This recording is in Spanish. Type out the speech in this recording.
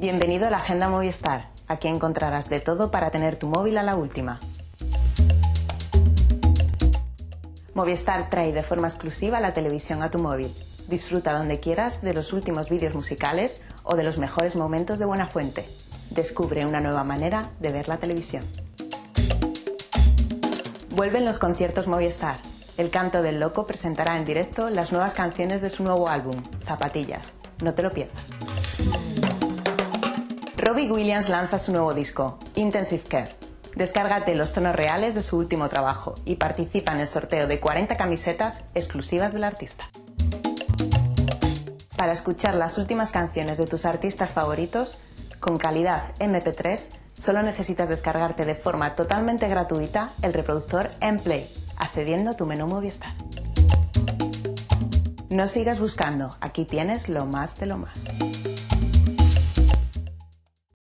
Bienvenido a la Agenda Movistar. Aquí encontrarás de todo para tener tu móvil a la última. Movistar trae de forma exclusiva la televisión a tu móvil. Disfruta donde quieras de los últimos vídeos musicales o de los mejores momentos de Buena Fuente. Descubre una nueva manera de ver la televisión. Vuelven los conciertos Movistar. El Canto del Loco presentará en directo las nuevas canciones de su nuevo álbum, Zapatillas. No te lo pierdas. Robbie Williams lanza su nuevo disco, Intensive Care. Descárgate los tonos reales de su último trabajo y participa en el sorteo de 40 camisetas exclusivas del artista. Para escuchar las últimas canciones de tus artistas favoritos, con calidad MP3, solo necesitas descargarte de forma totalmente gratuita el reproductor Mplay accediendo a tu menú Movistar. No sigas buscando, aquí tienes lo más de lo más.